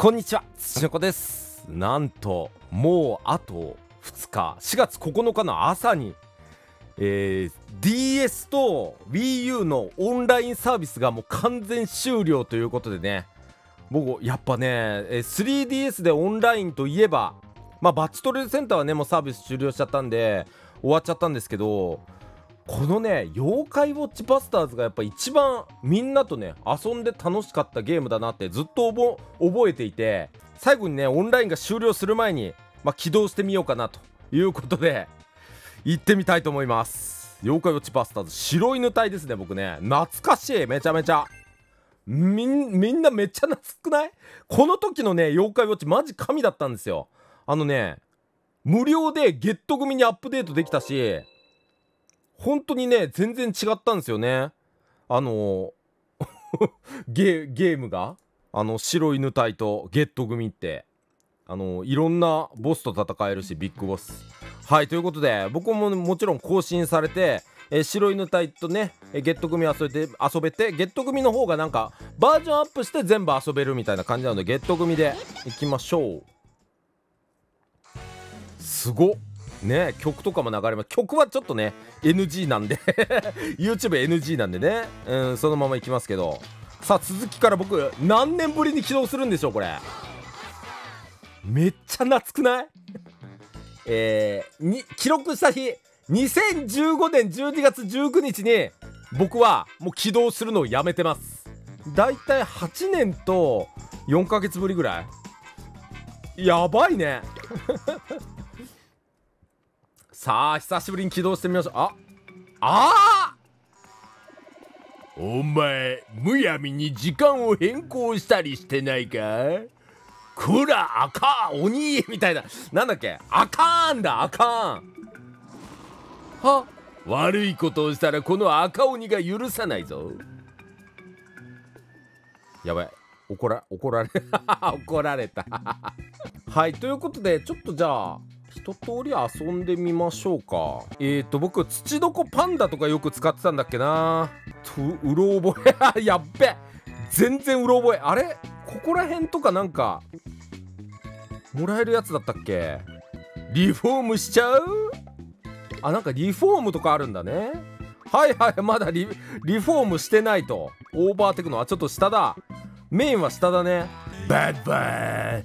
こんにちは土の子です。なんともうあと2日4月9日の朝に、えー、DS と WiiU のオンラインサービスがもう完全終了ということでね。僕やっぱね 3DS でオンラインといえばまあバッチトレーセンターはねもうサービス終了しちゃったんで終わっちゃったんですけどこのね妖怪ウォッチバスターズがやっぱ一番みんなとね遊んで楽しかったゲームだなってずっと覚えていて最後にねオンラインが終了する前に、まあ、起動してみようかなということで行ってみたいと思います。妖怪ウォッチバスターズ白犬隊ですね僕ね。懐かしいめちゃめちゃ。みんなめっちゃ懐くない？この時のね妖怪ウォッチマジ神だったんですよ。あのね無料でゲット組にアップデートできたし本当にね全然違ったんですよね。あの ゲームが。あの白犬隊とゲット組って。あのいろんなボスと戦えるしビッグボス。はいということで僕ももちろん更新されてえ白犬隊とねえゲット組遊べて遊べてゲット組の方がなんかバージョンアップして全部遊べるみたいな感じなのでゲット組でいきましょう。すごっ。ね曲とかも流れます。曲はちょっとね NG なんで。YouTubeNG なんでね、うん、そのままいきますけど。さあ続きから僕何年ぶりに起動するんでしょうこれ。めっちゃ懐くない？えー、に記録した日2015年12月19日に僕はもう起動するのをやめてます。だいたい8年と4ヶ月ぶりぐらい？やばいね。さあ久しぶりに起動してみましょう。ああお前むやみに時間を変更したりしてないか？こらあかん鬼みたいな。なんだっけ？あかんだあかん。は悪いことをしたらこの赤鬼が許さないぞ。やばい。怒ら怒られ 怒られた。はいということでちょっとじゃあ一通り遊んでみましょうか。えーと僕土床パンダとかよく使ってたんだっけな。とうろ覚え。やっべ。全然うろ覚え。あれ？ここら辺とかなんかもらえるやつだったっけ？リフォームしちゃう？あなんかリフォームとかあるんだね。はいはいまだリフォームしてないと。オーバーテクノはちょっと下だ。メインは下だね。バッバー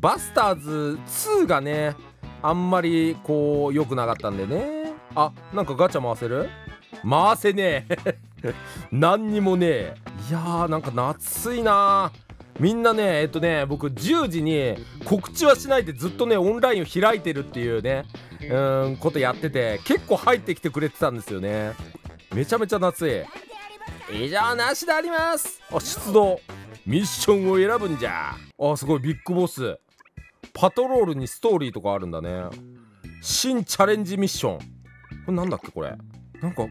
バスターズ2がねあんまりこう良くなかったんでね。あなんかガチャ回せる？回せねえ。何にもねえ。いやーなんか夏いな。みんなねえっとね僕10時に告知はしないでずっとねオンラインを開いてるっていうねうんことやってて結構入ってきてくれてたんですよね。めちゃめちゃ夏い。以上なしであります。あ出動。ミッションを選ぶんじゃ。あすごい。ビッグボス。パトロールにストーリーとかあるんだね。新チャレンジミッション。これなんだっけこれ。なんか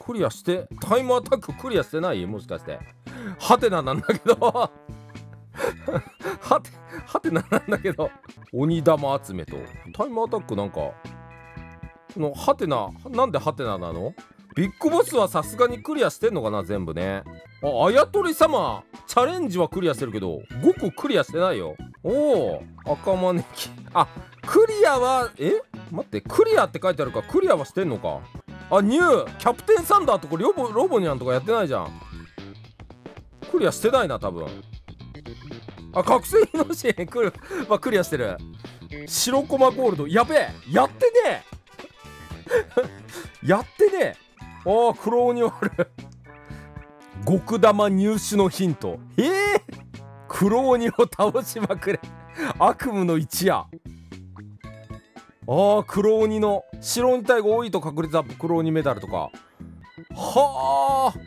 クリアしてタイムアタッククリアしてない？もしかして。ハテナなんだけど。はてはてななんだけど。鬼玉集めと。タイムアタックなんかこのハテナなんでハテナなの？ビッグボスはさすがにクリアしてんのかな全部ね。ああやとり様。チャレンジはクリアしてるけど5個クリアしてないよ。おお赤招きあクリアはえ？待ってクリアって書いてあるかクリアはしてんのか？あニューキャプテンサンダーとかロボロボニャンとかやってないじゃん。クリアしてないな多分。あ覚醒のシーンクリ, まあ、クリアしてる。白駒ゴールド。やべえやってねえ。やってねえ。ああ黒鬼ある極玉入手のヒント。え苦労鬼を倒しまくれ。悪夢の一夜。ああ黒鬼の白鬼隊が多いと確率隠れた黒鬼メダルとか。はあ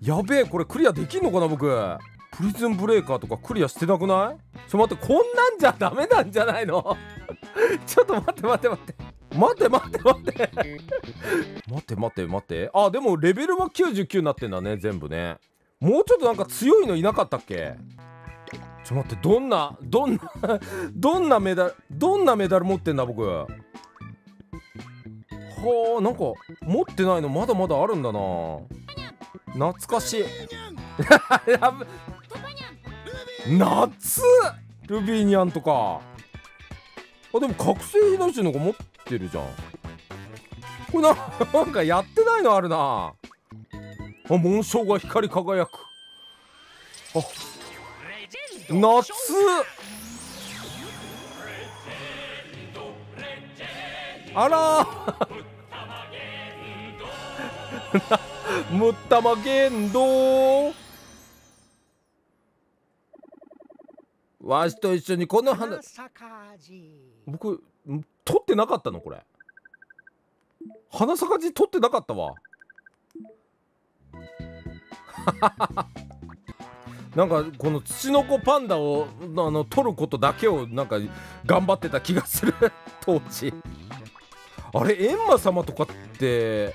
やべえこれクリアできんのかな僕。プリズンブレイカーとかクリアしてなくない？ちょ待ってこんなんじゃダメなんじゃないの？ちょっと待って待って待って。待って待って待って。待って待って待って。あでもレベルは99になってんだね全部ね。もうちょっとなんか強いのいなかったっけ？ちょ待ってどんなどんな どんなメダルどんなメダル持ってんだ僕。はあなんか持ってないのまだまだあるんだな。懐かしい。夏？ルビーニャンとか。あでも覚醒ひなしの子持ってるじゃん。これ なんかやってないのあるな。あ紋章が光り輝く。あ夏。あら。ムッタマゲンドわしと一緒にこの花。僕撮ってなかったのこれ。花咲かじ撮ってなかったわ。なんかこのツチノコパンダをあの撮ることだけをなんか頑張ってた気がする当時。あれ閻魔様とかって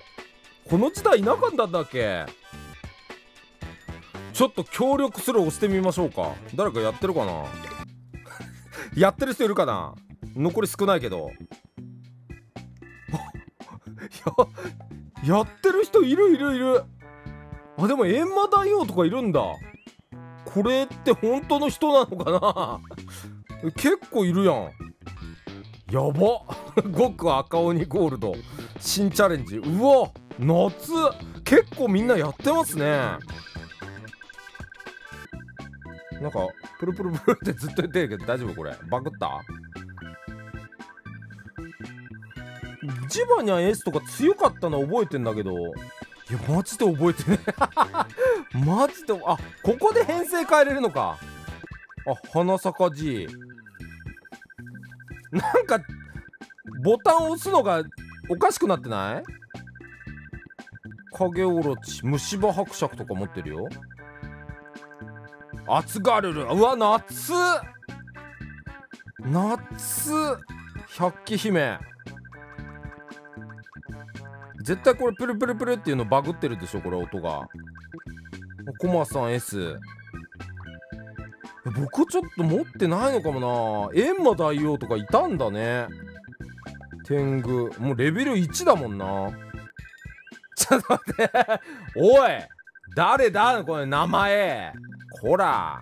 この時代いなかったんだっけ？ちょっと協力する押してみましょうか。誰かやってるかな？やってる人いるかな？残り少ないけど。ややってる人いるいるいる。あでも閻魔大王とかいるんだ。これって本当の人なのかな？結構いるやん。やば。極赤鬼ゴールド。新チャレンジ。うわ夏。結構みんなやってますね。なんかプルプルプルってずっと言ってるけど大丈夫これ。バグった？ジバニャン S とか強かったの覚えてんだけど。いやマジで覚えてね マジで？あここで編成変えれるのか。あ花咲か G なんかボタンを押すのがおかしくなってない？影オロチ虫歯伯爵とか持ってるよ。アツガルル。うわ夏。夏。百鬼姫。絶対これプルプルプルっていうのバグってるでしょこれ音が。コマさん S 僕ちょっと持ってないのかもな。閻魔大王とかいたんだね。天狗。もうレベル1だもんな。ちょっと待って。おい。誰だ？これ名前。こら。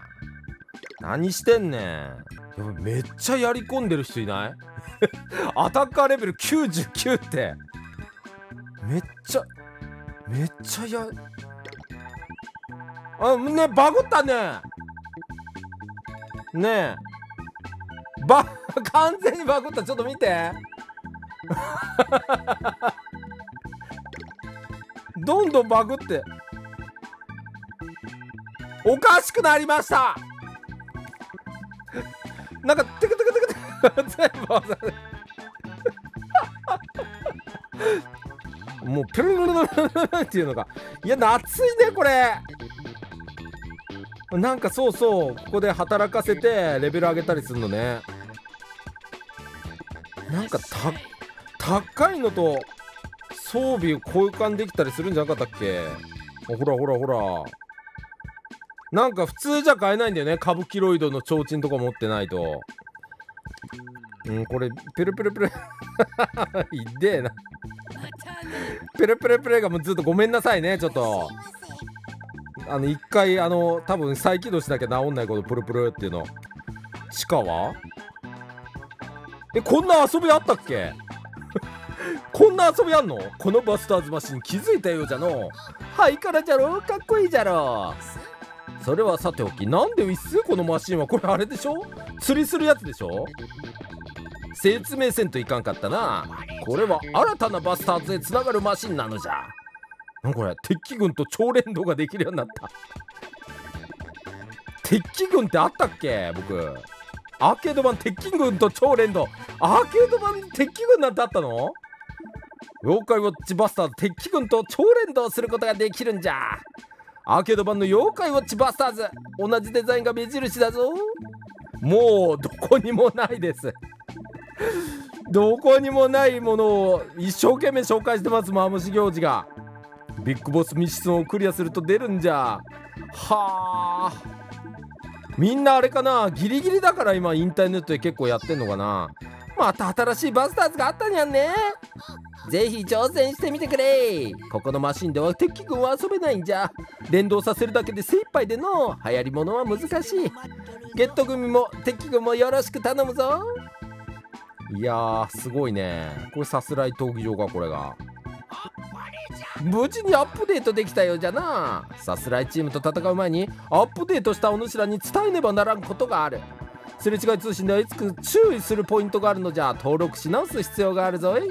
何してんねん。めっちゃやり込んでる人いない？アタッカーレベル99って。めっちゃめっちゃやあねバグったね。ねえ。バ 完全にバグった。ちょっと見て。どんどんバグって。おかしくなりました。なんかテクテクテクテク全部技でもうプルルルルルルっていうのがいや夏いねこれなんかそうそうここで働かせてレベル上げたりするのね。なんか高いのと装備交換できたりするんじゃなかったっけ？ほらほらほら。なんか普通じゃ買えないんだよね。カブキロイドの提灯とか持ってないと。うんこれペルペルペル。いでえな。ペルペルペルがもうずっとごめんなさいねちょっと。あの一回あの多分再起動しなきゃ治んないことプルプルっていうの。地下は？えこんな遊びあったっけ？こんな遊びあんの？このバスターズマシン気づいたようじゃのはいからじゃろかっこいいじゃろそれはさておきなんでウィスこのマシンはこれあれでしょ？釣りするやつでしょ？説明せんといかんかったな。これは新たなバスターズへつながるマシンなのじゃ。なんこれ？敵機軍と超連動ができるようになった。敵軍ってあったっけ？僕。アーケード版敵軍と超連動。アーケード版敵軍なんてあったの？妖怪ウォッチバスターズ敵軍と超連動することができるんじゃ。アーケード版の妖怪ウォッチバスターズ。同じデザインが目印だぞ。もうどこにもないです。どこにもないものを一生懸命紹介してますマムシ行事が。ビッグボスミッションをクリアすると出るんじゃ。はあ。みんなあれかな。ギリギリだから今インターネットで結構やってんのかな。また新しいバスターズがあったにゃんね。ぜひ挑戦してみてくれ。ここのマシンでは敵軍は遊べないんじゃ。連動させるだけで精一杯での。流行り物は難しい。ゲット組も敵軍もよろしく頼むぞ。いやーすごいね。これさすらい闘技場かこれが。無事にアップデートできたようじゃな。さすらいチームと戦う前にアップデートしたお主らに伝えねばならんことがある。すれ違い通信ではいつく注意するポイントがあるのじゃ。登録し直す必要があるぞい。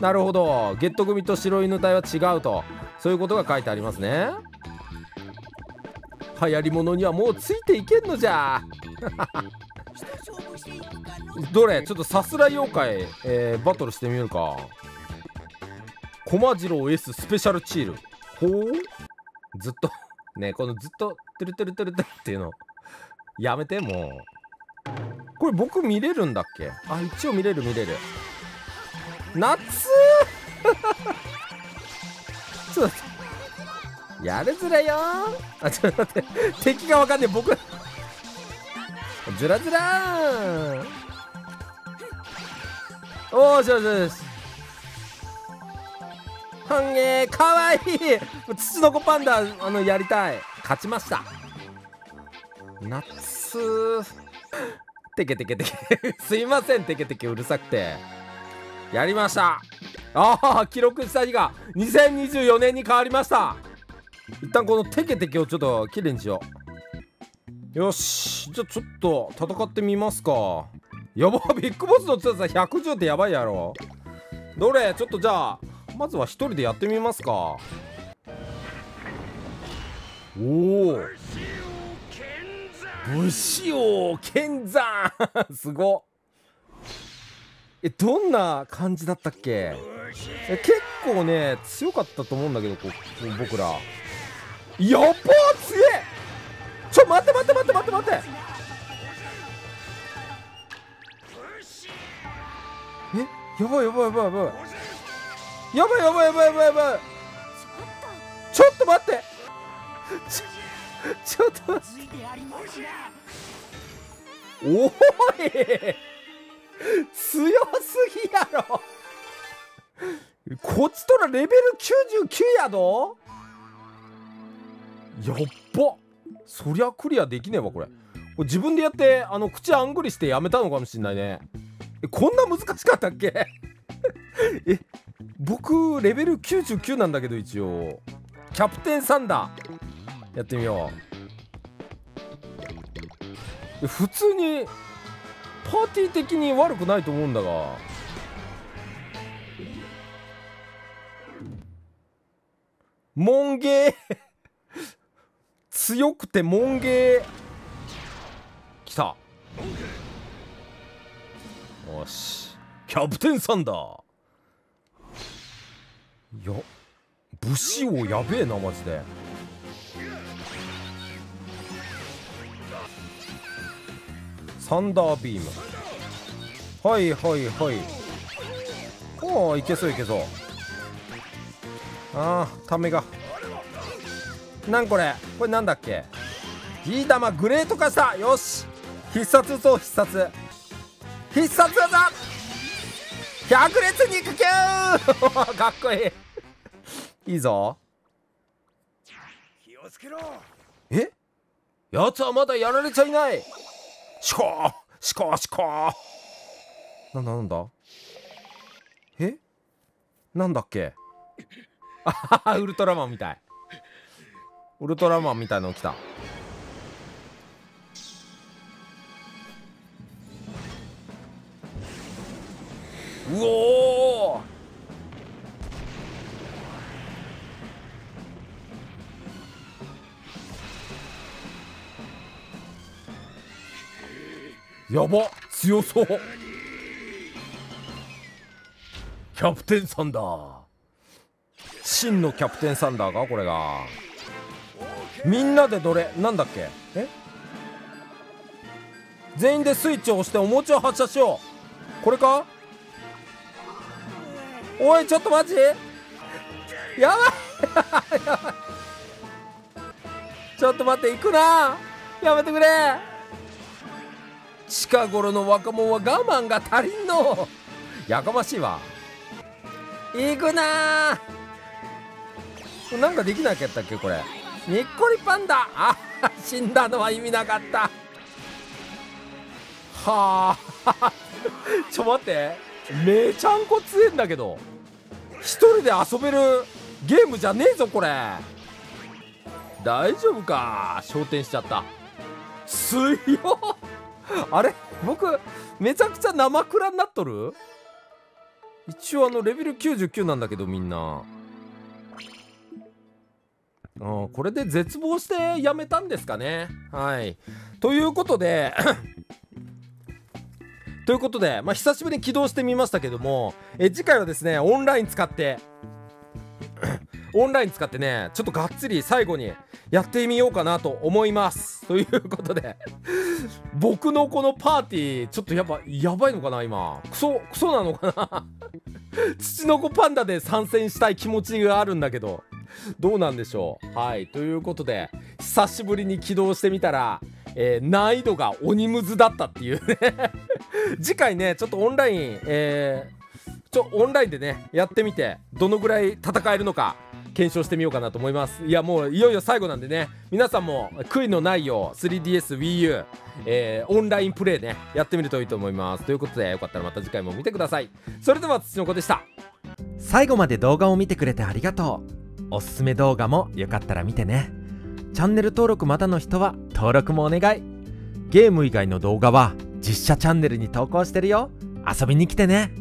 なるほど。ゲット組と白犬隊は違うと。そういうことが書いてありますね。流行り物にはもうついていけんのじゃ。どれ？ちょっとさすらい妖怪、えー、バトルしてみるか駒次郎 S スペシャルチール。ほう？ずっと。ねこのずっとトゥルトゥルトゥルトゥルっていうの。やめてもう。これ僕見れるんだっけ？あ一応見れる見れる。夏？ちょっとやるずらよあちょっと待って。敵がわかんねえ僕。ずらずらーおーしよしよし。はんげーかわいい。土の子パンダあのやりたい。勝ちました。夏。テケテケテケ。すいません。テケテケうるさくて。やりました。ああ記録した日が2024年に変わりました。一旦このテケテケをちょっときれいにしよう。よし。じゃあちょっと戦ってみますか。やばビッグボスの強さ110ってやばいやろ。どれ？ちょっとじゃあまずは一人でやってみますか。おお。武士王剣山。すごえどんな感じだったっけ？え結構ね強かったと思うんだけどここ僕ら。やっばー強え！ちょ待って待って待って待って待って。えやばいやばいやばいやばい。やばいやばいやばいやばいやばい。ちょっと待って。ちょっと待って。おい。強すぎやろ。こっちとらレベル99やど。やっば。そりゃクリアできねえわこれ。自分でやってあの口あんぐりしてやめたのかもしんないね。こんな難しかったっけ？え 僕レベル99なんだけど一応。キャプテンサンダー。やってみよう。普通にパーティー的に悪くないと思うんだが。モンゲー強くてモンゲーきた。よし。キャプテンサンダー。いや武士王やべえなマジで。サンダービーム。はいはいはい。おおいけそういけそう。あーためが。なんこれ？これなんだっけ？ビー玉グレート化したよし。必殺そう必殺。必殺技。百列肉球。かっこいい。いいぞ。気をつけろ。え？やつはまだやられちゃいない。シコー。シコー。シコー。なんだなんだ？え？なんだっけ？あウルトラマンみたい。ウルトラマンみたいの来た。うおやば強そう。キャプテンサンダー。真のキャプテンサンダーかこれが。みんなでどれなんだっけ？え？全員でスイッチを押してお餅を発射しよう。これか？おいちょっとマジやばい。ちょっと待って行くな。やめてくれ。近頃の若者は我慢が足りんの。やかましいわ。行くな。ーなんかできなかったっけこれ。にっこりパンダ。あ死んだのは意味なかった。はあちょ待って。めちゃんこ強えんだけど。一人で遊べるゲームじゃねえぞこれ。大丈夫か。昇天しちゃった。強っあれ？僕めちゃくちゃ生クラになっとる？一応あのレベル99なんだけどみんな。あこれで絶望してやめたんですかね？はい。ということでということで、まあ、久しぶりに起動してみましたけどもえ次回はですねオンライン使ってオンライン使ってねちょっとがっつり最後にやってみようかなと思います。ということで僕のこのパーティーちょっとやっぱやばいのかな今。クソクソなのかな。土の子パンダで参戦したい気持ちがあるんだけどどうなんでしょう。はいということで久しぶりに起動してみたら、えー、難易度が鬼ムズだったっていうね。次回ねちょっとオンラインえー、ちょオンラインでねやってみてどのぐらい戦えるのか。検証してみようかなと思います。いやもういよいよ最後なんでね。皆さんも悔いのないよう 3DSWiiU、えー、オンラインプレイねやってみるといいと思います。ということでよかったらまた次回も見てください。それでは土の子でした。最後まで動画を見てくれてありがとう。おすすめ動画もよかったら見てね。チャンネル登録まだの人は登録もお願い。ゲーム以外の動画は実写チャンネルに投稿してるよ。遊びに来てね。